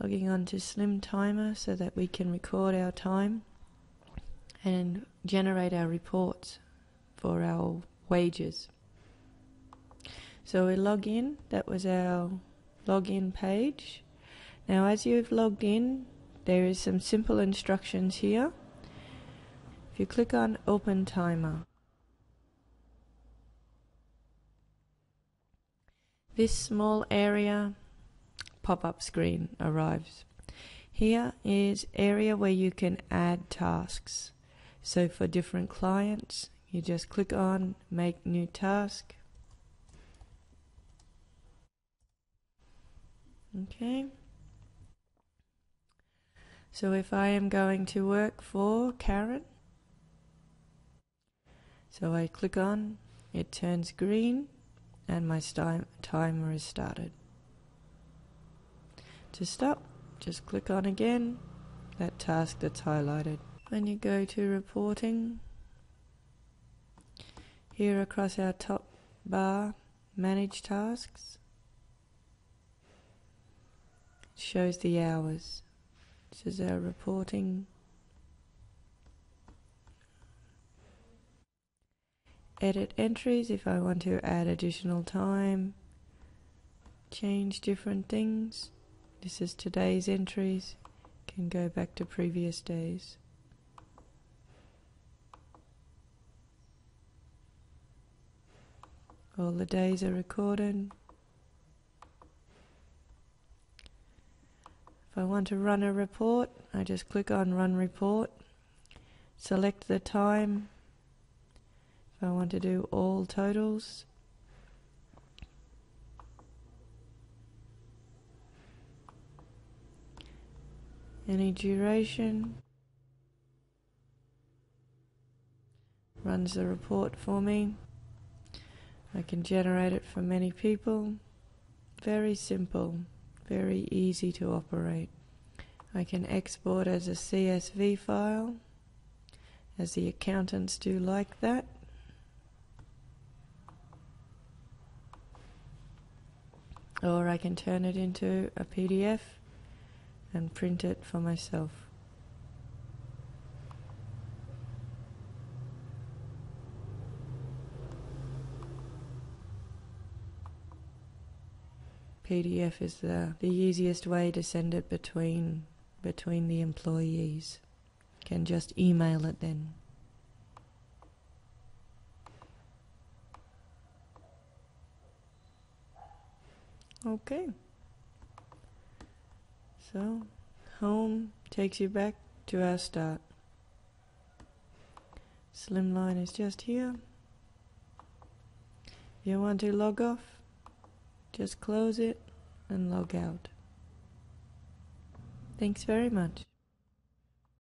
logging on to Slim Timer so that we can record our time and generate our reports for our wages. So we log in, that was our login page. Now, as you've logged in, there is some simple instructions here. If you click on Open Timer, this small area pop-up screen arrives. Here is area where you can add tasks. So for different clients, you just click on make new task. Okay. So if I am going to work for Karen, so I click on, it turns green and my timer is started. To stop, just click on again that task that's highlighted. When you go to reporting, here across our top bar, manage tasks, it shows the hours. This is our reporting. Edit entries if I want to add additional time, change different things. This is today's entries, can go back to previous days. All the days are recorded. If I want to run a report, I just click on Run Report, select the time. If I want to do all totals, any duration, runs the report for me. I can generate it for many people. Very simple very easy to operate. I can export as a CSV file, as the accountants do like that. Or I can turn it into a PDF and print it for myself. PDF is the, the easiest way to send it between between the employees. Can just email it then. Okay. So, home takes you back to our start. Slimline is just here. If you want to log off, just close it and log out. Thanks very much.